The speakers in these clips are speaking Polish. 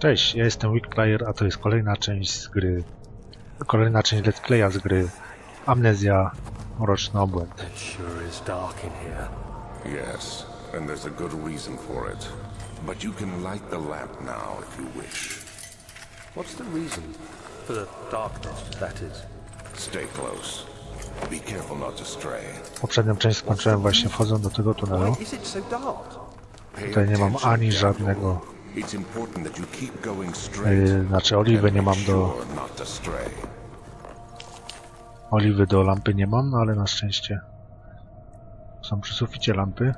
Cześć, ja jestem Weak Player, a to jest kolejna część z gry. Kolejna część Let's Playa z gry Amnezja Mroczny Obłęd. It sure is dark in here. Yes, and there's a good reason for it. But you can light the lamp now if you wish. What's the reason? For the darkness, that is. Stay close. Be careful not to stray. Poprzednią część skończyłem właśnie wchodząc do tego tunelu. Why is it so dark? Pay Tutaj nie mam ani żadnego, Yy, znaczy oliwy nie mam do, oliwy do lampy nie mam, no ale na szczęście są przy suficie lampy.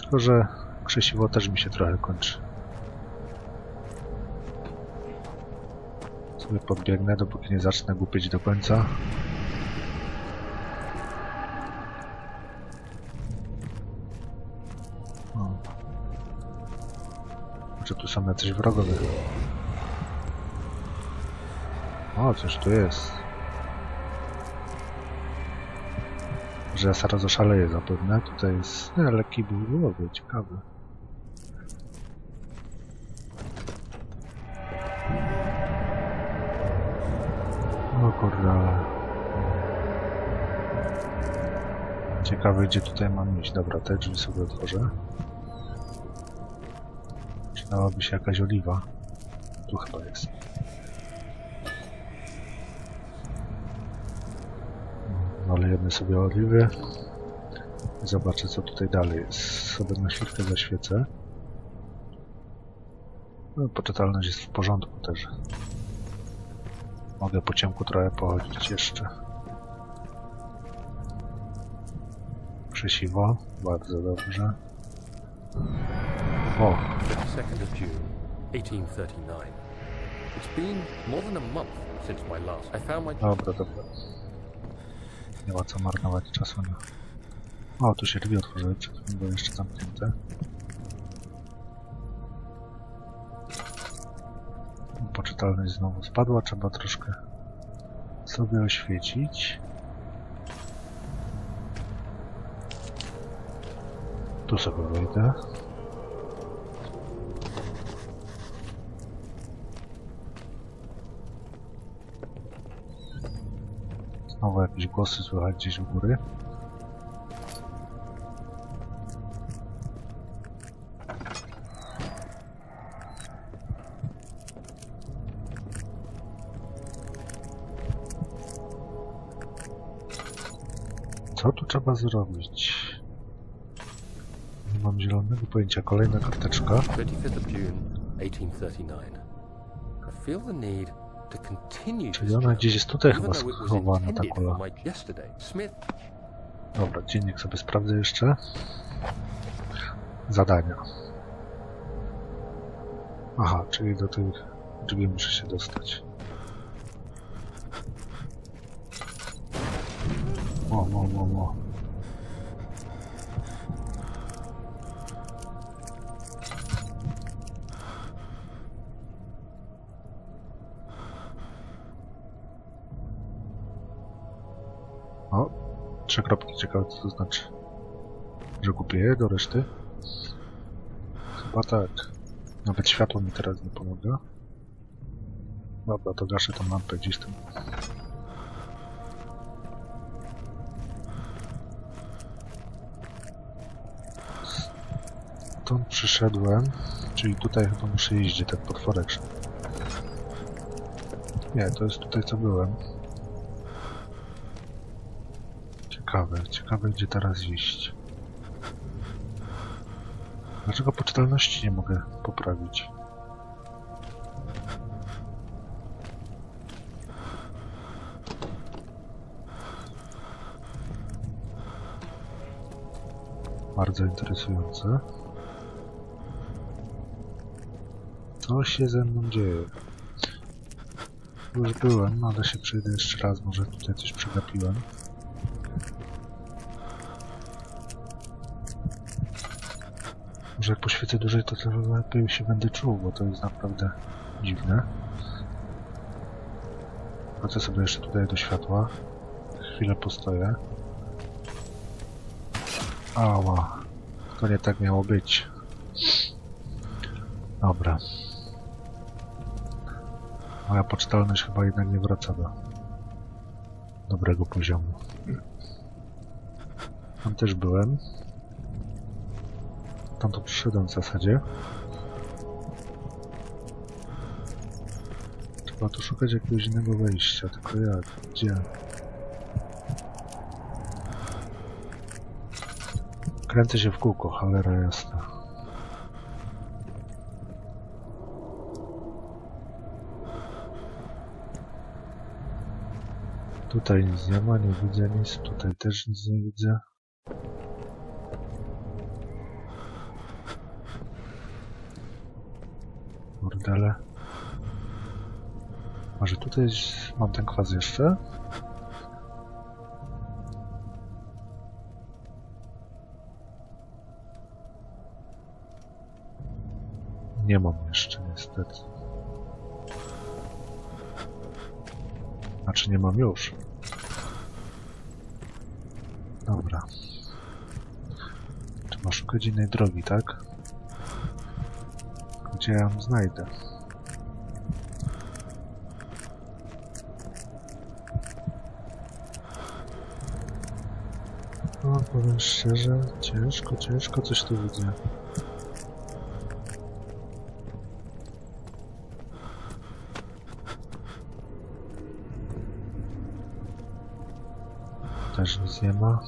Tylko, że krzesiwo też mi się trochę kończy. Sobie podbiegnę, dopóki nie zacznę głupieć do końca. Czy tu są jacyś wrogowie? O, coś tu jest. Że ja zaraz oszaleję zapewne. Tutaj jest nie, lekki ból głowy, ciekawy. No kurde. Ciekawe gdzie tutaj mam iść. Dobra, te drzwi sobie otworzę. Przydałaby się jakaś oliwa. Tu chyba jest. Nalejemy sobie oliwy. I zobaczę co tutaj dalej jest. Sobie na chwilkę zaświecę. No, poczytalność jest w porządku też. Mogę po ciemku trochę pochodzić jeszcze. Krzesiwo, bardzo dobrze. O, 2nd of June, 1839. It's been more than a month since my last. I found my. dobra, dobra. Nie ma co marnować czasu na... O, tu się drzwi otworzyły, przed chwilą były jeszcze zamknięte. Poczytalność znowu spadła, trzeba troszkę sobie oświecić. Tu sobie wejdę. Jakieś głosy słychać gdzieś u góry. Co tu trzeba zrobić? Nie mam zielonego pojęcia. Kolejna karteczka. 25th of June, 1839. I feel the need to Czyli ona gdzieś jest tutaj chyba schowana, ta kula. Dobra, dziennik sobie sprawdzę jeszcze. Zadania. Aha, czyli do tych drzwi muszę się dostać. O, o, o. O, trzy kropki, ciekawe co to znaczy. Że kupię do reszty? Chyba tak. Nawet światło mi teraz nie pomaga. Dobra, to gaszę tą lampę gdzieś tam. Stąd przyszedłem, czyli tutaj chyba muszę gdzie ten potworek. Nie, to jest tutaj co byłem. Ciekawe, ciekawe gdzie teraz iść. Dlaczego poczytalności nie mogę poprawić? Bardzo interesujące. Co się ze mną dzieje? Już byłem, ale się przejdę jeszcze raz, może tutaj coś przegapiłem. Może jak poświecę dłużej, to trochę lepiej się będę czuł, bo to jest naprawdę dziwne. Wrócę sobie jeszcze tutaj do światła. Chwilę postoję. Ała. To nie tak miało być. Dobra. Moja poczytalność chyba jednak nie wraca do dobrego poziomu. Tam też byłem. Tam to przyszedłem w zasadzie. Trzeba tu szukać jakiegoś innego wejścia, tylko jak? Gdzie? Kręcę się w kółko, cholera jasna. Tutaj nic nie ma, nie widzę nic, tutaj też nic nie widzę. Bordele. Może tutaj mam ten kwas jeszcze? Nie mam jeszcze niestety. Znaczy nie mam już. Dobra. Trzeba szukać innej drogi, tak? Gdzie znajdę? No, powiem szczerze, ciężko, ciężko coś tu widzę. Też nic nie ma.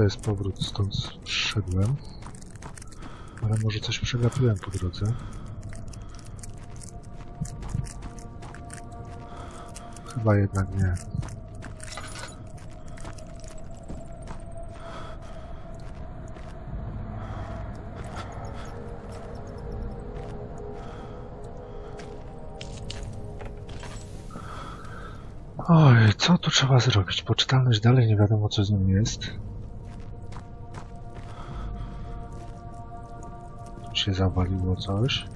To jest powrót stąd przyszedłem. Ale może coś przegapiłem po drodze. Chyba jednak nie. Oj, co tu trzeba zrobić? Poczytalność dalej nie wiadomo co z nim jest. Się zawaliło coś.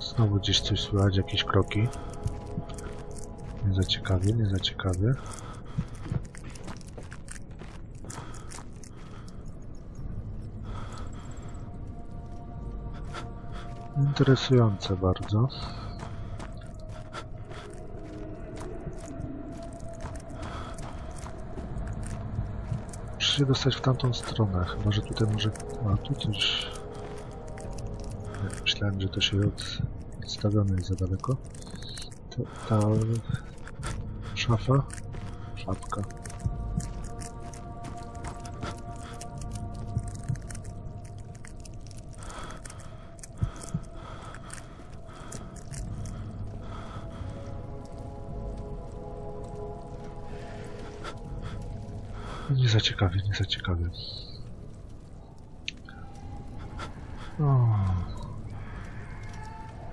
Znowu gdzieś coś słychać, jakieś kroki. Nie za ciekawie, nie za ciekawie. Interesujące bardzo. Się dostać w tamtą stronę, chyba że tutaj może... A, tu. Nie, myślałem, że to się od... odstawione jest za daleko. To, ta... szafa? Szafka. Nie za ciekawie, nie za ciekawie.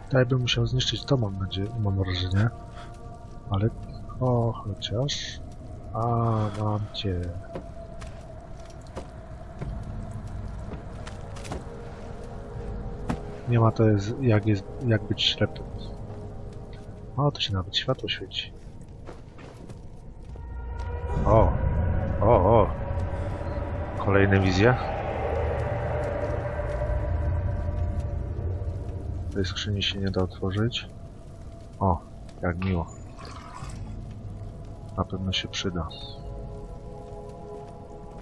Tutaj bym musiał zniszczyć to, mam nadzieję, mam wrażenie. Ale... O, chociaż... A, mam cię. Nie ma to jest, jak jest, jak być ślepym. O, to się nawet światło świeci. Kolejne wizje. Tej skrzyni się nie da otworzyć. O, jak miło. Na pewno się przyda.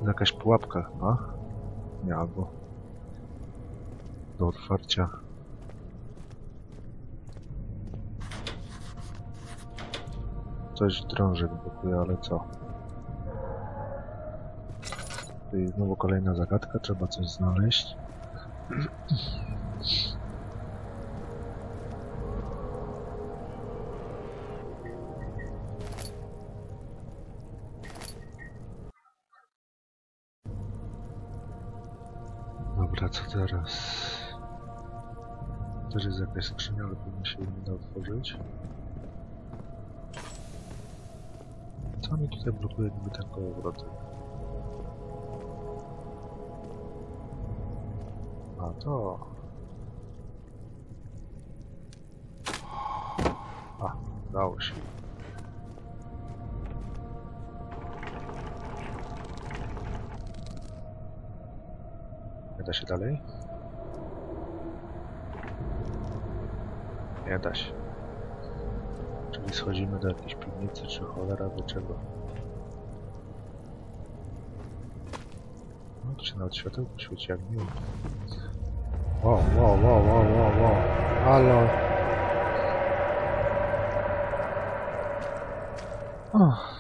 Jakaś pułapka chyba. Nie, albo do otwarcia. Coś drąży blokuje, ale co? Tutaj znowu kolejna zagadka, trzeba coś znaleźć. Dobra, co teraz? Też jest jakaś skrzynia, ale pewnie się nie da otworzyć. Co mi tutaj blokuje niby ten kołowrotek? To... A, udało się. Nie da się dalej? Nie da się. Czyli schodzimy do jakiejś piwnicy, czy cholera do czego? No się nawet światełko świeci, jak miło. Wow, wow, wow, wow, wow, wow. Halo. Ach.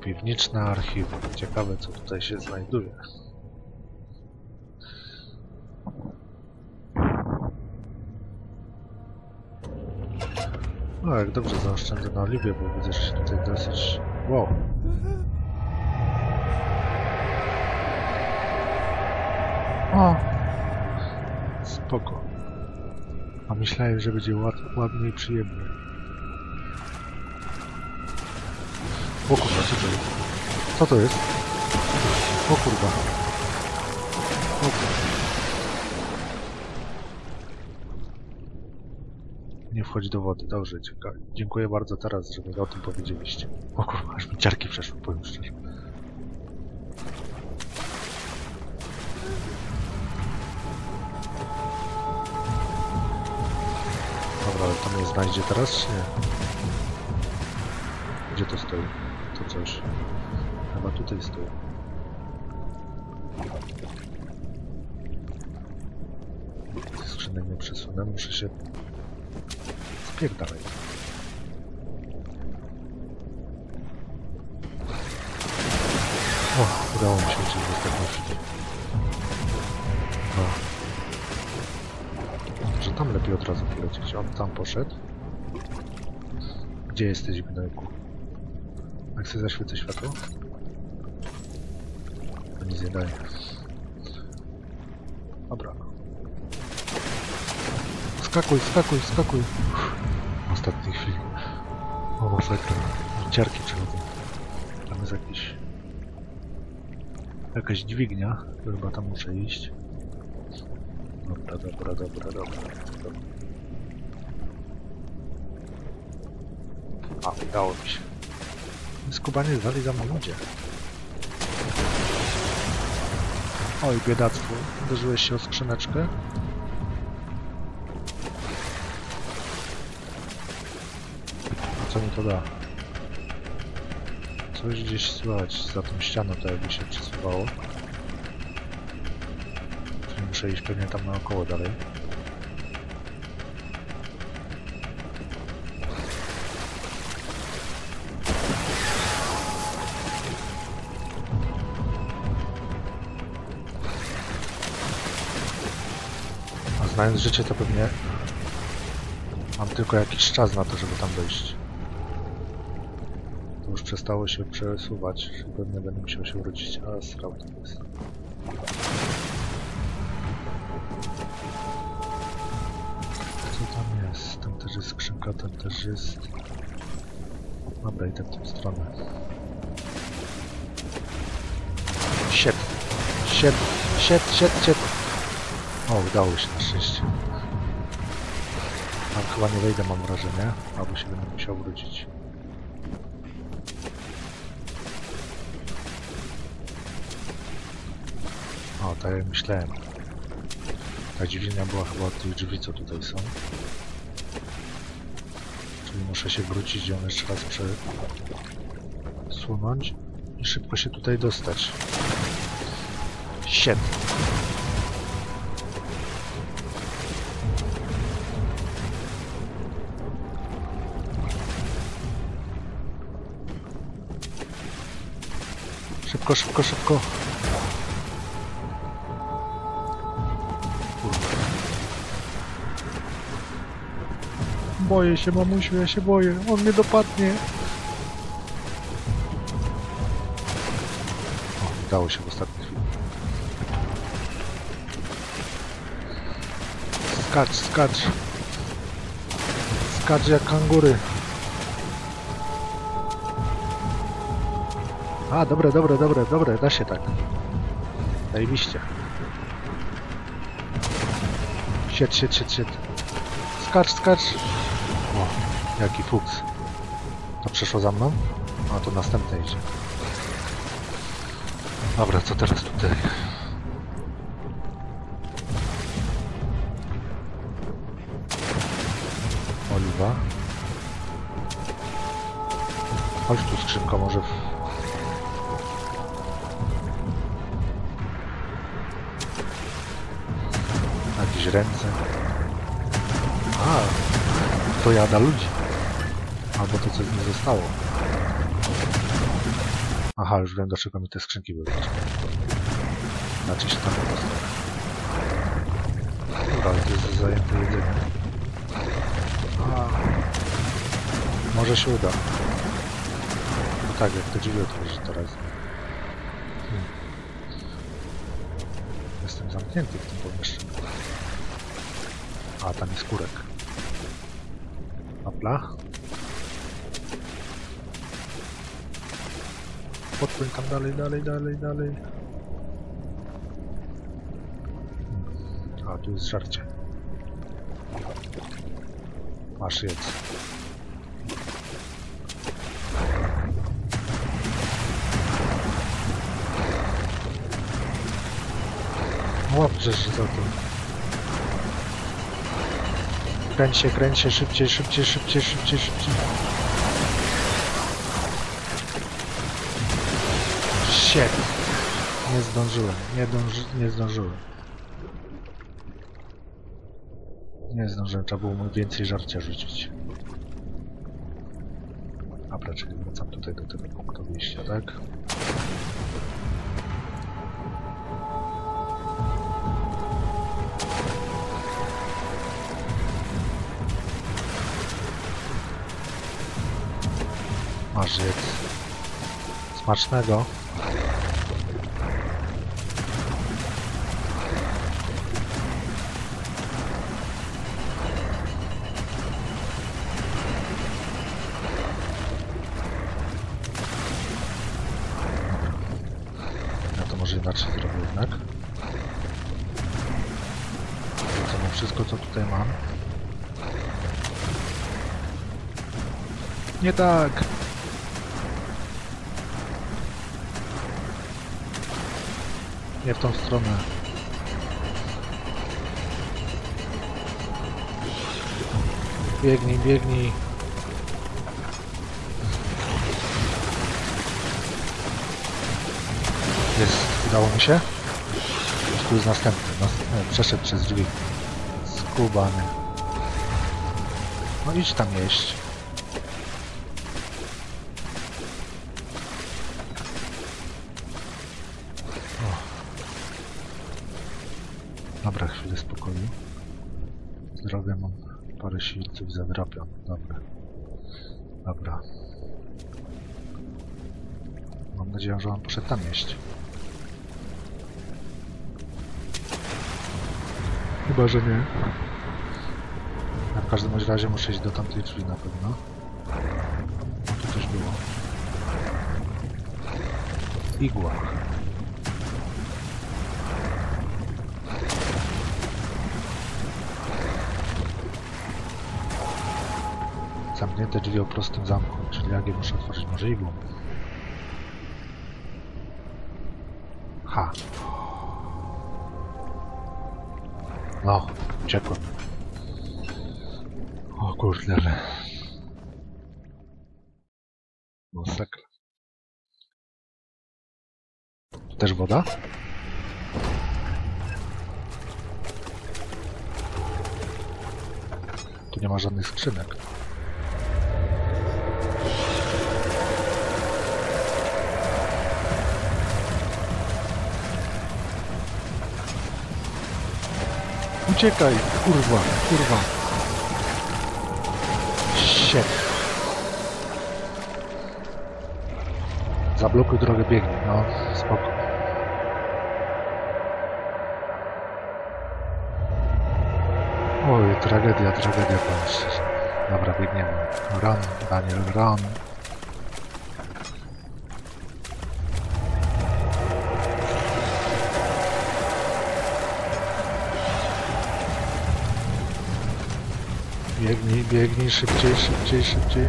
Piwniczne archiwum. Ciekawe, co tutaj się znajduje. No, jak dobrze zaoszczędzę na oliwie, bo widzę, że się tutaj dosyć... Wow. O! Spoko. A myślałem, że będzie ład, ładnie i przyjemnie. O kurwa, co to jest? Co to jest? O kurwa. O kurwa. Nie wchodzi do wody, dobrze. Dziękuję bardzo teraz, że mi o tym powiedzieliście. O kurwa, aż mi ciarki przeszły, powiem szczerze. Dobra, ale to mnie znajdzie teraz, czy nie? Gdzie to stoi? To coś. Chyba tutaj stoi. Skrzynek nie przesunę, muszę się... Spierdalaj. O, udało mi się tego chwili. No. Że tam lepiej od razu polecieć. On tam poszedł. Gdzie jesteś, gnojku? Jak sobie zaświecę światło? Nic nie daje. Dobra. Skakuj, skakuj, skakuj. W ostatniej chwili. O, masakra. Ciarki przechodzą. Tam jest jakiś... Jakaś dźwignia. Chyba tam muszę iść. Dobra, dobra, dobra, dobra. dobra. A, udało mi się. Skubanie dalej za mną idzie. Oj, biedactwo. Uderzyłeś się o skrzyneczkę? Co mi to da? Coś gdzieś słychać za tą ścianą, to jakby się przesuwało. Muszę iść pewnie tam naokoło dalej. Znając życie, to pewnie mam tylko jakiś czas na to, żeby tam dojść. To już przestało się przesuwać, że pewnie będę musiał się wrócić. A, srał tam jest. Co tam jest? Tam też jest skrzynka, tam też jest... Dobra, idę w tą stronę. Shit! Shit! Shit, shit, shit! O, udało się na szczęście. Tam chyba nie wejdę, mam wrażenie, albo się będę musiał wrócić. O, tak jak myślałem. Ta dźwignia była chyba od tych drzwi, co tutaj są. Czyli muszę się wrócić i ją jeszcze raz przesunąć i szybko się tutaj dostać. Shit. Szybko, szybko, szybko. Boję się, mamusiu, ja się boję. On mnie dopadnie. O, udało się w ostatniej chwili. Skacz, skacz. Skacz jak kangury. A, dobre, dobre, dobre, dobre, da się tak. Zajebiście. Siedź, siedź, siedź, siedź. Skacz, skacz. Jaki fuks. To przeszło za mną? A to następne idzie. Dobra, co teraz tutaj? Oliwa. Chodź tu skrzynko może w... Jakieś ręce. A, to jada ludzi. Albo to coś mi zostało. Aha, już wiem do czego mi te skrzynki były. Znaczy się tam po prostu. Dobra, to jest zajęte jedzenie. A, może się uda. No tak, jak te drzwi otworzy teraz. Hmm. Jestem zamknięty w tym pomieszczeniu. A, tam jest kurek. Apla. Podpłyń tam dalej, dalej, dalej, dalej. A, tu jest żarcie. Masz jedz. Łapczesz za to. Kręć się, kręć się, szybciej, szybciej, szybciej, szybciej, szybciej. Shit. Nie zdążyłem, nie, dąży, nie zdążyłem. Nie zdążyłem, trzeba było mu więcej żarcia rzucić. Dobra, czyli wracam tutaj do tego punktu wyjścia, tak? Masz. Smacznego. Tak! Nie w tą stronę. Biegnij, biegnij. Jest, udało mi się? Tu jest następny. Nas, nie, przeszedł przez drzwi. Skubany. No idź tam jeść. Dobra. Mam nadzieję, że on poszedł tam jeść. Chyba, że nie. Ja w każdym razie muszę iść do tamtej drzwi na pewno. Tu coś było. Igła. Zamknięte drzwi o prostym zamku, czyli jak je muszę otworzyć może igłą. Ha. No, uciekłem. O kurde, ale... Masakra. Też woda? Tu nie ma żadnych skrzynek. Uciekaj, kurwa, kurwa. Shit. Zablokuj drogę biegnie, no, spoko. Oj, tragedia, tragedia, szczerze. Dobra, biegniemy. Run, Daniel, run. Biegnij, biegnij, szybciej, szybciej, szybciej.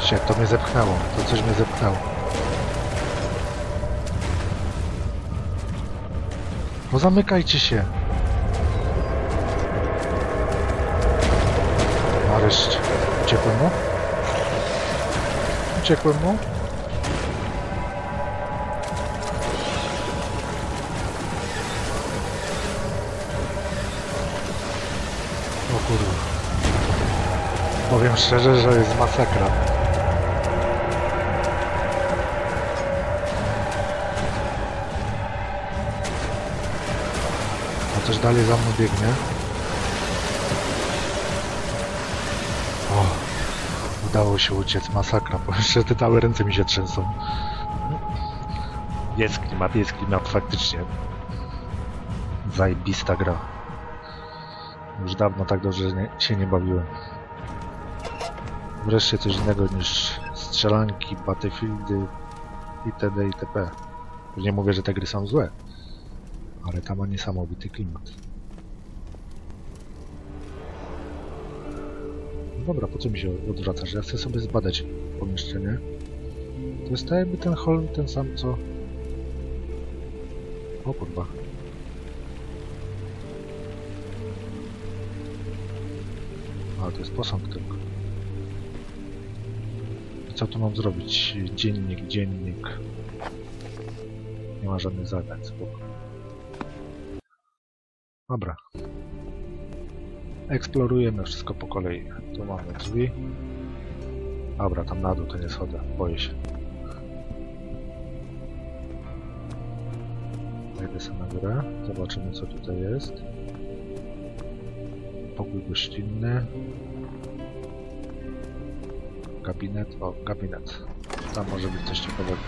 Się, to mnie zepchnęło. To coś mnie zepchnęło. No zamykajcie się. Nareszcie. Uciekłem mu? Uciekłem mu? Kurwa. Powiem szczerze, że jest masakra. A coś dalej za mną biegnie. O, udało się uciec, masakra. Powiem szczerze, te całe ręce mi się trzęsą. Jest klimat, jest klimat faktycznie. Zajebista gra. Dawno tak dobrze nie, się nie bawiłem. Wreszcie coś innego niż strzelanki, battlefieldy itd. itp. Nie mówię, że te gry są złe, ale tam ma niesamowity klimat. No Dobra, po co mi się odwracasz? Ja chcę sobie zbadać pomieszczenie. To jest tak jakby ten hol ten sam co... O kurwa. A, to jest posąg tylko. Co tu mam zrobić? Dziennik, dziennik. Nie ma żadnych zadań, spoko. Dobra. Eksplorujemy wszystko po kolei. Tu mamy drzwi. Dobra, tam na dół to nie schodzę, boję się. Wejdę sobie na górę, zobaczymy co tutaj jest. Pokój gościnny. Gabinet, o, gabinet. Tam może być coś ciekawego.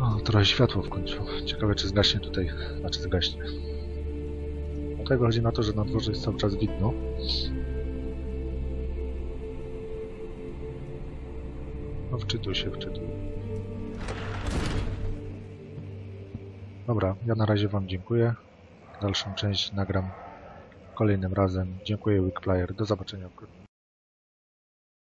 O, trochę światło w końcu. Ciekawe czy zgaśnie tutaj, znaczy zgaśnie. Dlatego chodzi na to, że na dworze jest cały czas widno. No wczytuj się, wczytuj. Dobra, ja na razie wam dziękuję. Dalszą część nagram kolejnym razem. Dziękuję Wickplayer. Do zobaczenia wkrótce.